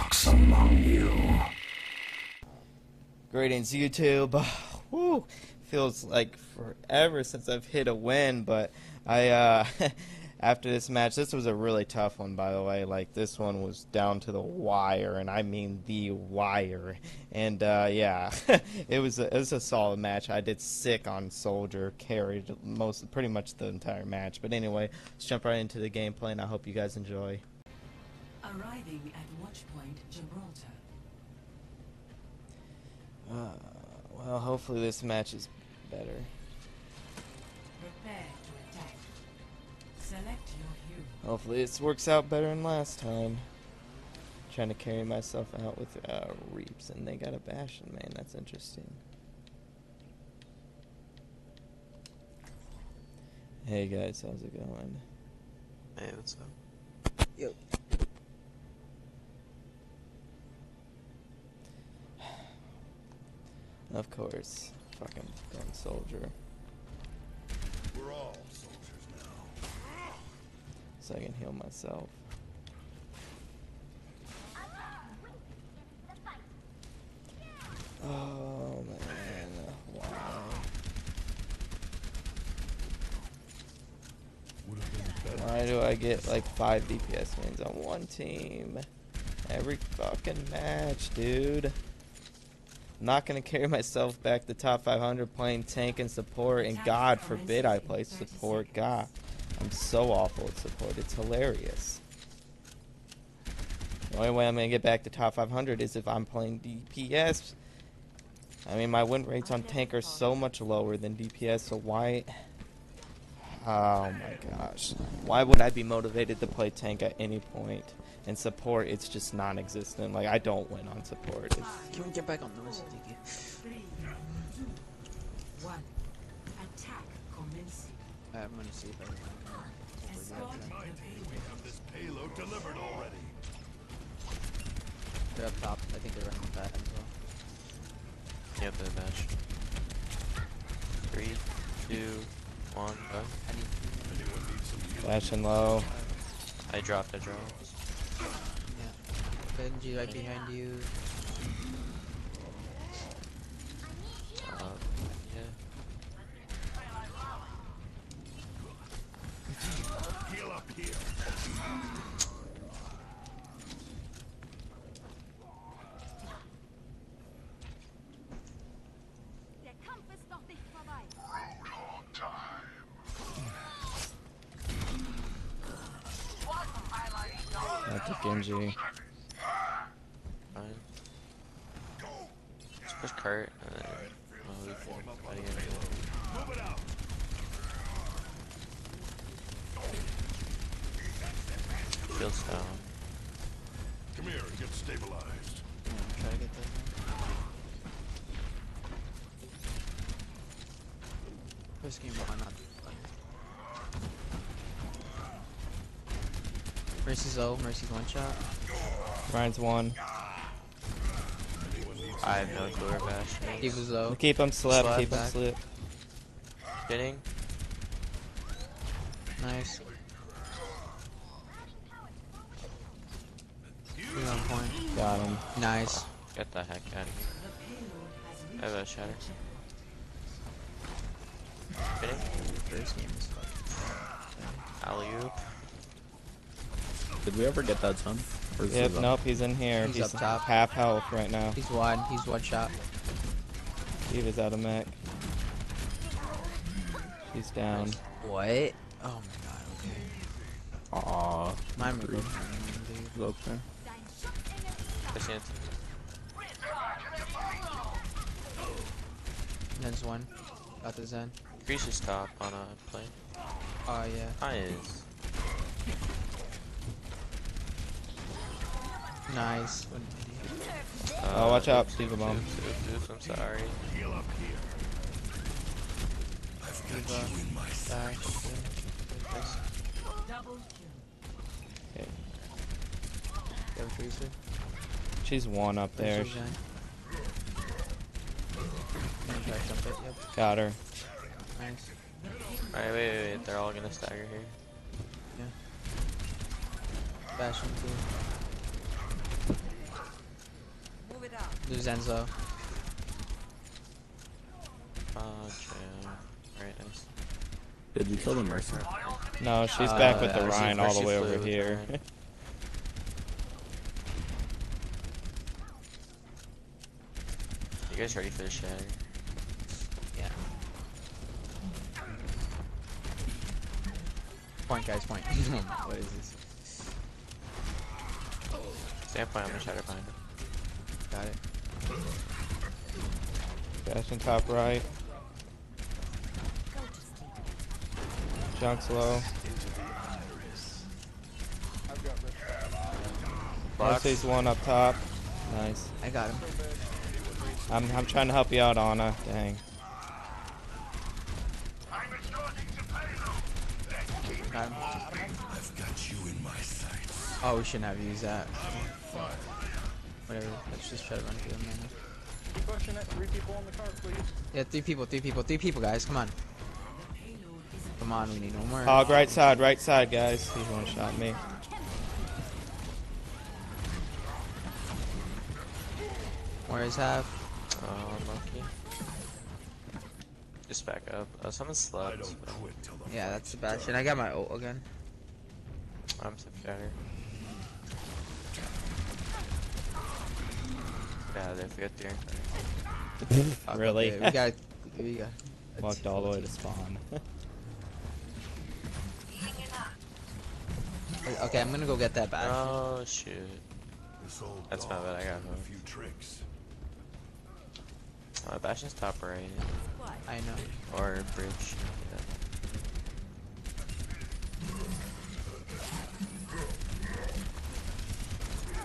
walks among you. Greetings, YouTube. Woo! Feels like forever since I've hit a win, but I, uh, after this match, this was a really tough one, by the way. Like, this one was down to the wire, and I mean the wire. And, uh, yeah, it was, a, it was a solid match. I did sick on Soldier, carried most, pretty much the entire match. But anyway, let's jump right into the gameplay, and I hope you guys enjoy. Arriving at Watchpoint Gibraltar. Uh, well, hopefully this match is better. Prepare to attack. Select your hero. Hopefully this works out better than last time. Trying to carry myself out with uh, Reaps, and they got a Bastion, man. That's interesting. Hey guys, how's it going? Hey, what's up? Yep. Of course, fucking gun soldier. We're all soldiers now. So I can heal myself. Oh man, why? Would have been better. Why do I get like five DPS wins on one team? Every fucking match, dude. I'm not gonna carry myself back to top 500 playing tank and support, and God forbid I play support. God, I'm so awful at support. It's hilarious. The only way I'm gonna get back to top 500 is if I'm playing DPS. I mean, my win rates on tank are so much lower than DPS, so why? Oh my gosh. Why would I be motivated to play tank at any point? And support, it's just non existent. Like, I don't win on support. It's, Can we get back on those? Three, two, one. Attack commencing. Uh, I'm gonna see if I can. Escort hopefully the Might we have this payload delivered already. They're up top. I think they're running with that as well. Yep, the match. Three, two, one, go. I need. Anyone need some healing? flashing low. I dropped, I dropped. Genji right behind you. Uh, yeah. Heal up here. Der Kampf ist noch nicht vorbei. That's a Genji. Fine. Just push cart and then well, we can fight again. Move it out. Field's down. Come here get stabilized. Yeah, try to get that. First game, but I'm not. Mercy's low. Mercy's one shot. Rein's one. I have no clue where Bash He is. was low. Keep him slip, Slap keep him back. slip. Spinning. Nice. He's on point. Got him. Nice. Get the heck out of here. The payload has I have a reached shatter. Spinning. First game is fucking. Alley oop. Did we ever get that son? Or Yep, it up? nope, he's in here. He's He's, up top. half health right now. He's one. He's one shot. Eva's out of mech. He's down. What? Oh my god. Okay. Aw. Mine would three. go for him, dude. He's up there. Dein Schutzengel Push it. There's one. Got the Zen. Grease is top on a plane. Oh yeah. Nice. Nice. What. Uh, Oh, watch out, oops, Steve bomb. oops, oops, oops, I'm sorry. Heal up here. I've got Diva. you in my Back. sights. Double kill. Okay. You have a tracer? She's one up there. Tracer Zen. Gonna try to jump it. Yep. Got her. Nice. Alright, wait, wait, wait. They're all gonna stagger here. Yeah. Bastion too. Lose Enzo. Oh, jam. Alright, nice. Did you kill the Mercy? No, she's back with Uh, the I see Rein all the way over here. You guys ready for the shatter? Yeah. Point, guys, point. what is this? Standpoint, I'm gonna shatter behind him. Got it. Bastion top right. Junk's low. Box. Mercy's one up top. Nice. I got him. I'm I'm trying to help you out, Ana. Dang. Got him. I've got you in. Oh, we shouldn't have used that. Whatever. Let's just try to run through them. Man. Keep pushing it. Three people on the car, please. Yeah, three people, three people, three people, guys. Come on. Come on, we need no more. Hog right side, right side, guys. He one shot me. Where is half? Oh, lucky. Just back up. Uh, someone I slept. don't quit till the Yeah, that's Sebastian. I got my ult again. I'm so shatter. Yeah, they forget the Fuck, Really? okay, we got. We got. Walked all the way to spawn. Okay, I'm gonna go get that back. Oh shoot. That's my dog bad, I got has a few tricks. Uh, Bastion's top right. I know. Or bridge. Yeah.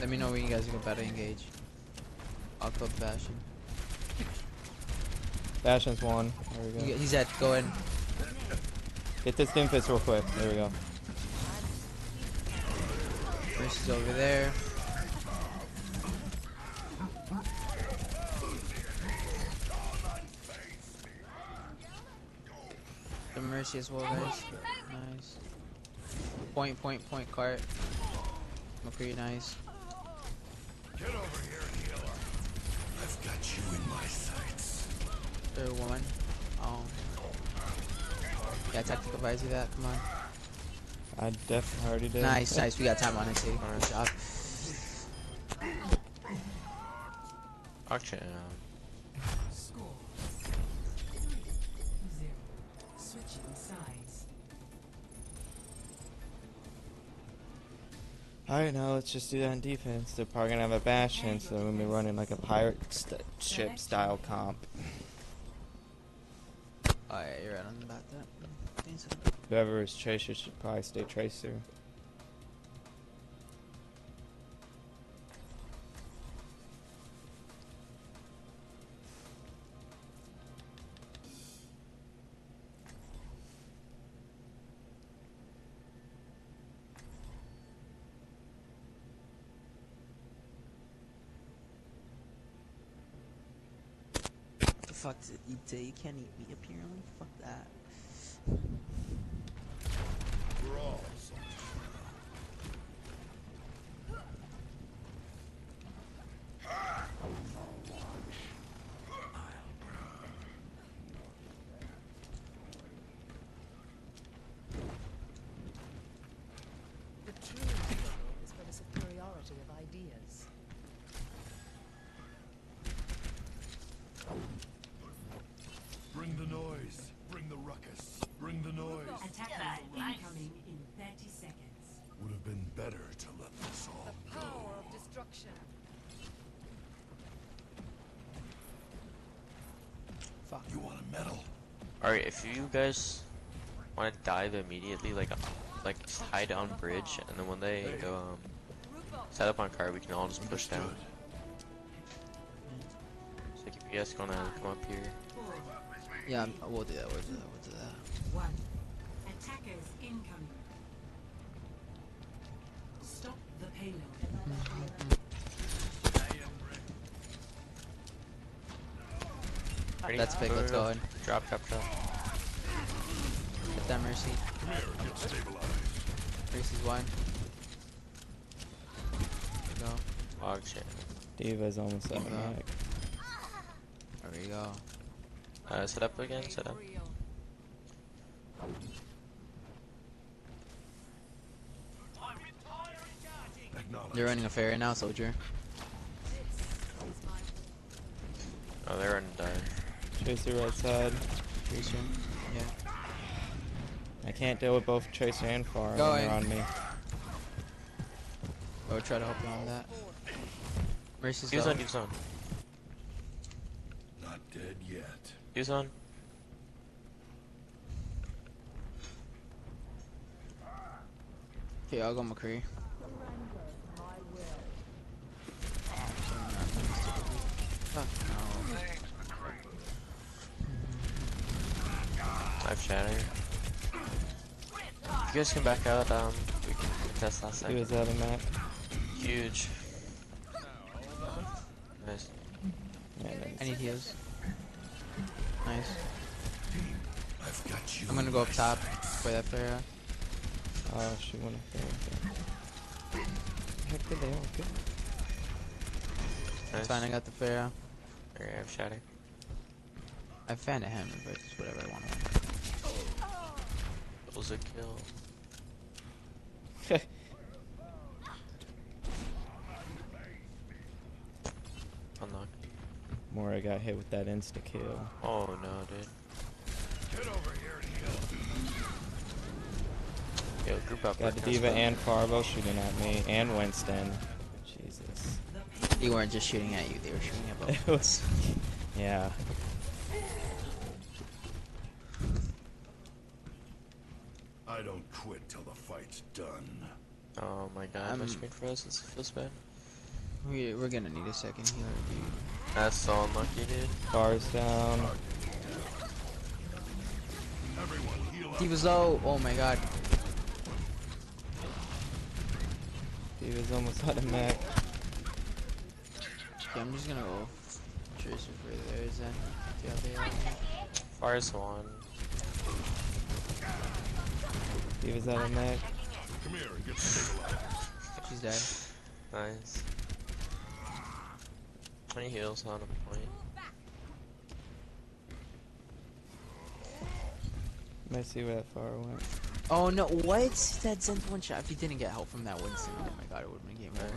Let me know when you guys are better engage. I'll clip Bastion. Bastion's one. There we He- He's at. Go in. Get this dim fist real quick. There we go. Mercy's over there. The Mercy as well, guys. Nice. Point, point, point, cart. McCree, nice. Third one. Um. Yeah, tactical advisor that. Come on. I definitely already did. Nice, nice. We got time on it too. Good job. Auction. Score. Zero. Switching sides. Alright, now let's just do that on defense. They're probably gonna have a Bastion, so we're gonna be running like a pirate st- ship style comp. Oh yeah, you're right on about that. Whoever is Tracer should probably stay Tracer. What the fuck you? You can't eat me apparently. Fuck that. We're all The true struggle is for the superiority of ideas. Bring the noise. Bring the ruckus. Bring the noise. Attackers incoming in 30 seconds. Would have been better to let this all go. Power of destruction. Fuck. You want a medal? Alright, if you guys want to dive immediately, like, like just hide on bridge, and then when they go um, set up on car, we can all just push down. So like, if you guys gonna come up here, Yeah, I'm- we'll do that. We'll do that. We'll do that. One. Attackers incoming. Stop the payload. Ready? That's big, let's go in. Drop, drop, drop. Get that Mercy. Get stabilized. Mercy's one. There go. Log shit. Diva's almost out of Yeah. There we go. Uh, set up again, set up. They're running a ferry now, soldier. Oh, they're in dive. Tracer right side. Tracer. Yeah. I can't deal with both Tracer and Far when they're on me. I would try to help you on that. Mercy's He was on, he was on. Not dead yet. He was on. Okay, I'll go McCree. Shatter. If you guys can back out, um, we can contest last second. Diva's out of mag. Huge. Nice. Yeah, then- I need heals. Nice. I've got you. I'm gonna go up top sights. for that Pharah. Oh, she went up there. Heck did they all go? Nice. It's fine, I got the Pharah. Alright, I have shatter. I've fanned at him, but it's whatever I want. It was a kill. Unlock. Moira got hit with that insta kill. Oh no, dude. Get over here and heal. Yo, group up. Got the Diva kinda and Farbo shooting at me, and Winston. Jesus. They weren't just shooting at you, they were shooting at It both. was, yeah. I don't quit till the fight's done. Oh my god, my Um, screen froze. It feels bad. We, we're gonna need a second healer, dude. That's so unlucky, dude. Bars down. Everyone heal. He was low. Oh my god. Diva's almost out of mag. Okay, I'm just gonna go Tracer for theirs then. See how they are. Fire's one. Diva's out of mag. Come here and get stabilized. She's dead. Nice. 20 heals on a point. Let's see where that far went. Oh no, what? That sent one shot. If he didn't get help from that Winston, oh my god, it would have been game over.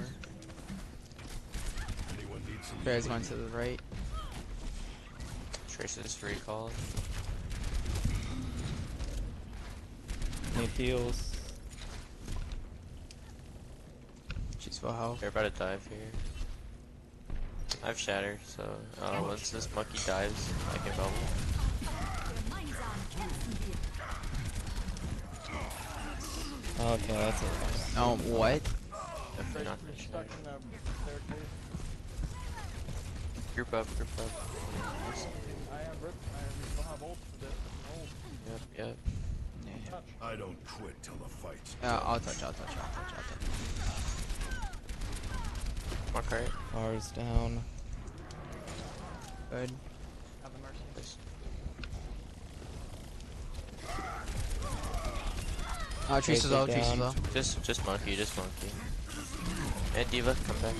Anyone need Bear's going to the right. Tracer's recall. Need heals. She's full health. They're about to dive here. I have shatter, so uh, once this monkey dives, I can bubble. Okay, that's it. Oh, what? Definitely not You're the stuck shatter. in the staircase. Group up, group up. I am rip. I am, we still have ult for this. Yep, yep. Yeah. Touch. I don't quit till the fight's Uh. I'll touch, I'll touch, I'll touch, I'll touch. Come on, cart. Bars down. Good. Have the mercy. Nice. Uh, Tracer's Tracer low, Tracer's down. low. Just, just monkey, just monkey. And Diva, come back.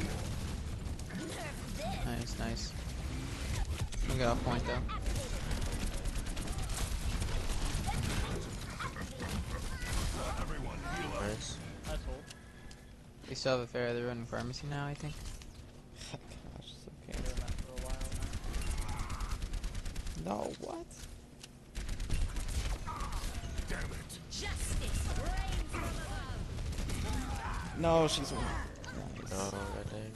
Nice, nice. We got a point though. Everyone heal up. Nice. Nice ult. We still have a fair. They're running Pharmercy now, I think. Gosh, so Doing can't. that for a while now. No, what? Damn it. No, she's. Nice. Oh, god dang.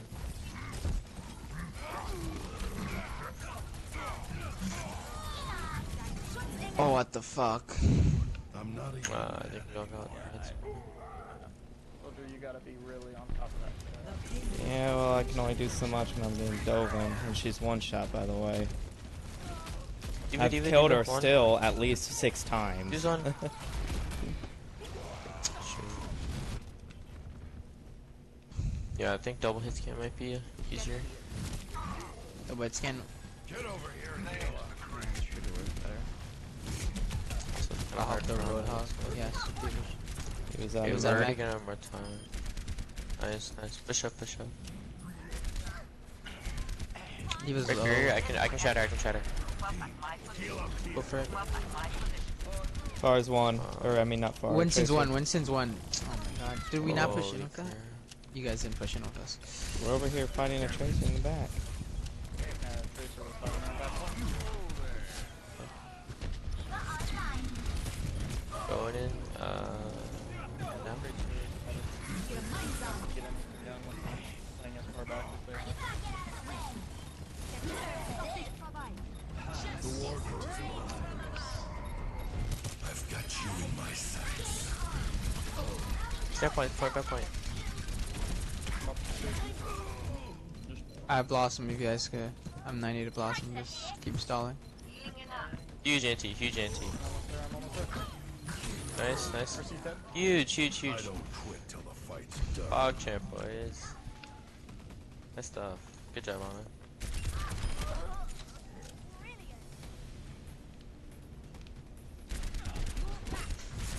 Oh, what the fuck? I'm not even. Uh, I think we all got that's Soldier, you gotta be really on top of that. Yeah, well, I can only do so much when I'm being dove in, and she's one shot, by the way. Diva, I've Diva, killed Diva, her one. still at least six times. Who's on? Yeah, I think double hit scan might be uh, easier. The wet scan. Get over here and. Should work better. So I'll help the to run roadhog. this, but- Yes. He was out was we're that mag. already back? gonna have more time. Nice, nice. Push up, push up. He was Right low. here, I can I can shatter, I can shatter. Go for it. Far as one, or I mean not far. Winston's one. Winston's one. Oh my god. Did we not push in with that? You guys didn't push in with us. We're over here fighting a tracer in the back. Uh, Tracer was fighting around back one. Going in, uh, now. Get him down one time. Playing as far back as there. I've got you in my sights. Snap point, point by point. I have Blossom if you guys could. I'm 90 to Blossom. Just keep stalling. Huge anti, huge anti. Almost there, I'm almost there. Nice, nice. Mercy's dead. Huge, huge, I huge. don't quit till the fight's done. Pog champ, boys. Nice stuff. Good job, Mama.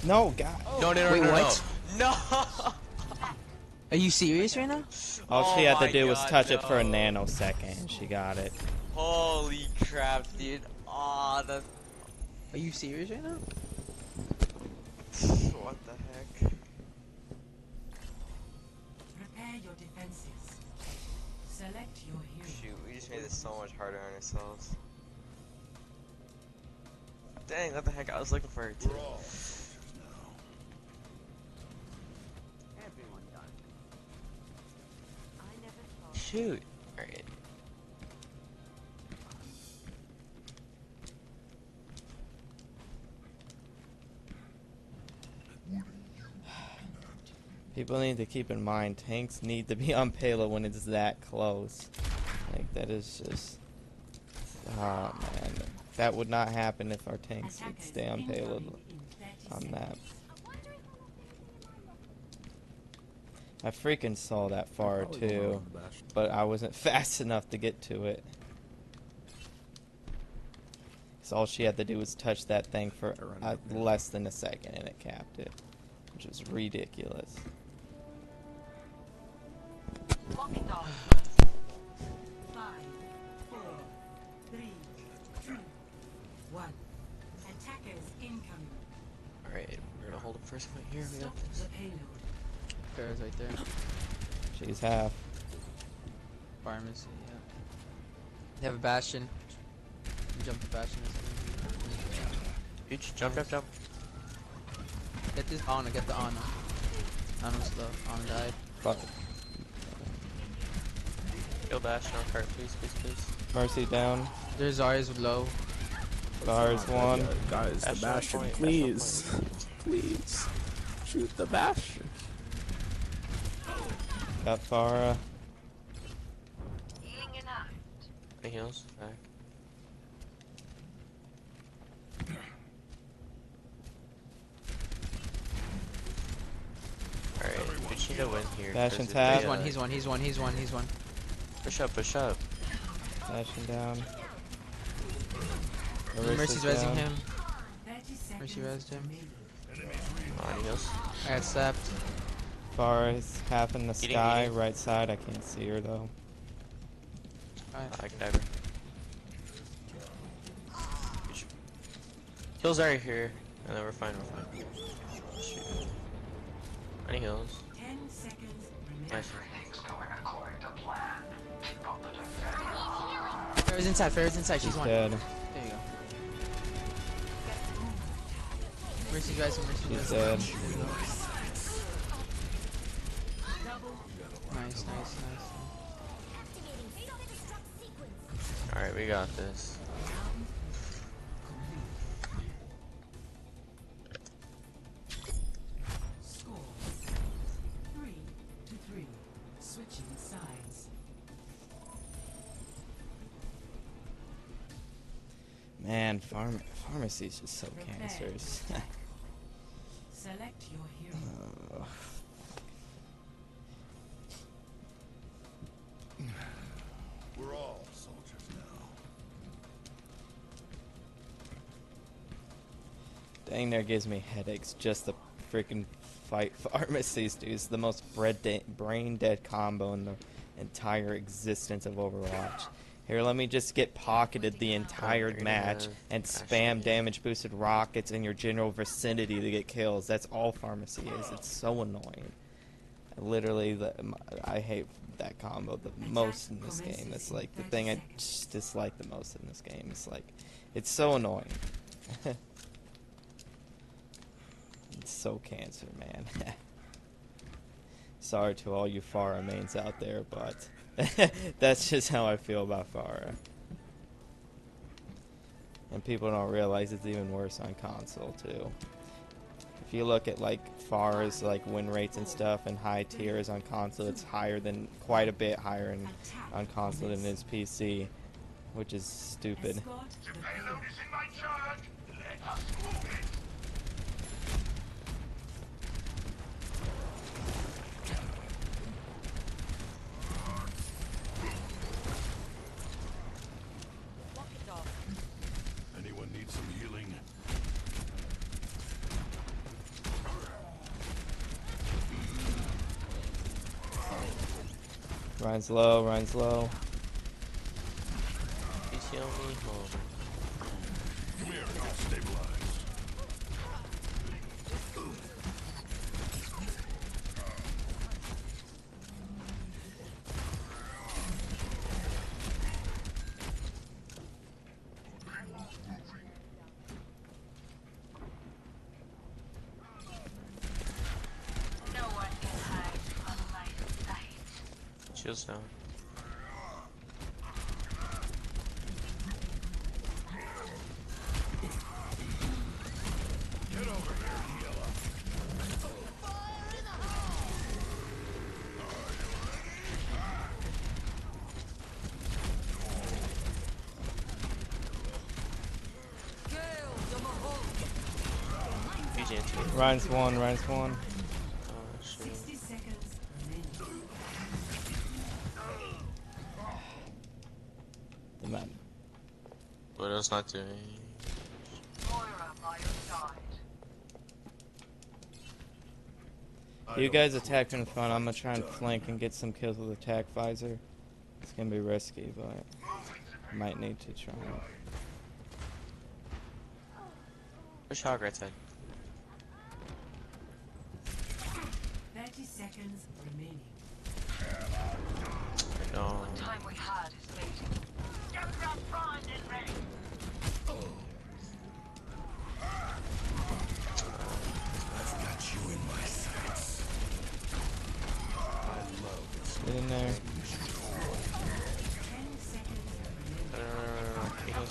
No, God. No, no, no, Wait, no, what? No! Are you serious right now? All Oh she had to oh do was God, touch it for a no. nanosecond, and she got it. Holy crap, dude. Ah, Aw, that. Are you serious right now? What the heck? Prepare your defenses. Select your hero. Shoot, we just made this so much harder on ourselves. Dang, what the heck? I was looking for it too. We're all soldiers now. Shoot. People need to keep in mind tanks need to be on payload when it's that close. Like that is just. Oh man, that would not happen if our tanks would stay on payload incoming in 30 on that. I freaking saw that far too, on the Bastion. but I wasn't fast enough to get to it. So all she had to do was touch that thing for uh, less than a second, and it capped it, which was ridiculous. Alright, we're gonna hold him for a second here. We Stop got this. the payload. Pharah's right there. She's half. Pharmercy, yeah. They have a Bastion. Jump the Bastion. Huge. Jump, jump, jump. Get this Ana, get the Ana. Ana's low. Ana died. Fuck. Kill Bastion on cart, please, please, please. Mercy down. There's Zarya's low. Bars one. Guys, the Bastion point, please. Please. Shoot the Bastion. Got Pharah. Any heals? Back. Alright, we just need to win here. 'cause Bastion's if half. He's one, uh, he's one, he's one, he's one, he's one. Push up, push up. Flashing down. Mercy's Marissa's resing down. him. Mercy rezzed him. remaining. Come on, any heals? I got slapped. Pharah's half in the Eating, sky, eating. right side. I can't see her though. Alright. I can dive her. Heals are here, and then we're fine, we're fine. Shoot. Any heals? 10 seconds remaining. Nice. Pharah's inside, Pharah's inside, she's one. Dead. There you go. Mercy's rising, Mercy's She's rising. dead. There you go. Nice, nice, nice. Alright, we got this. Farm Pharmercy's just so cancerous. Select your hero. Ugh. We're all soldiers now. Dang, there gives me headaches just the freaking fight Pharmercies, dude. It's the most bread brain dead combo in the entire existence of Overwatch. Here, let me just get pocketed the entire match and spam damage boosted rockets in your general vicinity to get kills. That's all Pharmercy is. It's so annoying. Literally, the, I hate that combo the most in this game. It's like the thing I just dislike the most in this game. It's like, it's so annoying. it's so cancer, man. Sorry to all you Pharah mains out there, but that's just how I feel about Pharah. And people don't realize it's even worse on console too. If you look at like Pharah's like win rates and stuff and high tiers on console, it's higher than quite a bit higher in, on console than it is PC, which is stupid. Escort the Payload is in my charge. Let us move it. Walk it off. Anyone need some healing? Rein's low, Rein's low. PC on me? Hold on. Come here, get stabilized. No one can hide from my sight. Shields down. Get over here, healer. PG into it. Rein's one, Rein's one. The man. What else not doing? Moira by your side. You guys attack in front. I'm gonna try and flank and get some kills with attack visor. It's gonna be risky, but I might need to try. Push hog right side. 30 seconds remaining. No. Time we had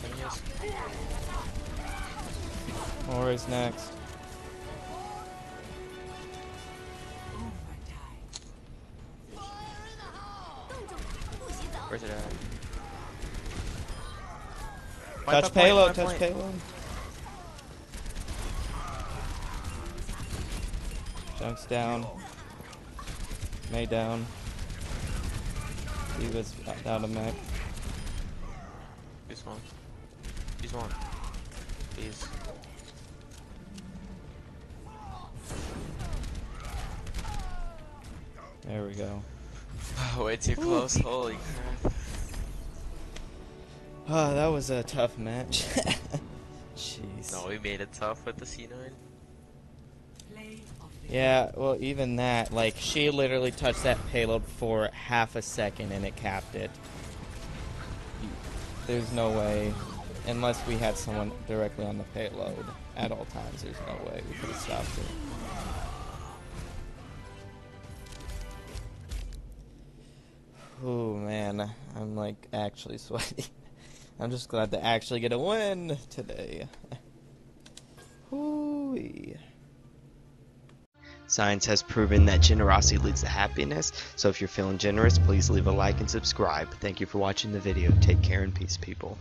no, no. He goes in, yes. Moira's next. Where's it at? Touch point, payload, touch point. payload. Junk's down. May down. He was out of mech. He's one. He's one. He's. There we go. Way too close. Holy crap. Oh, that was a tough match. Jeez. No, we made it tough with the C9. Play of the Yeah, well, even that, like, she literally touched that payload for half a second and it capped it. There's no way, unless we had someone directly on the payload at all times, there's no way we could have stopped it. Oh man, I'm like actually sweaty. I'm just glad to actually get a win today. Hooey. Science has proven that generosity leads to happiness, so if you're feeling generous, please leave a like and subscribe. Thank you for watching the video. Take care and peace, people.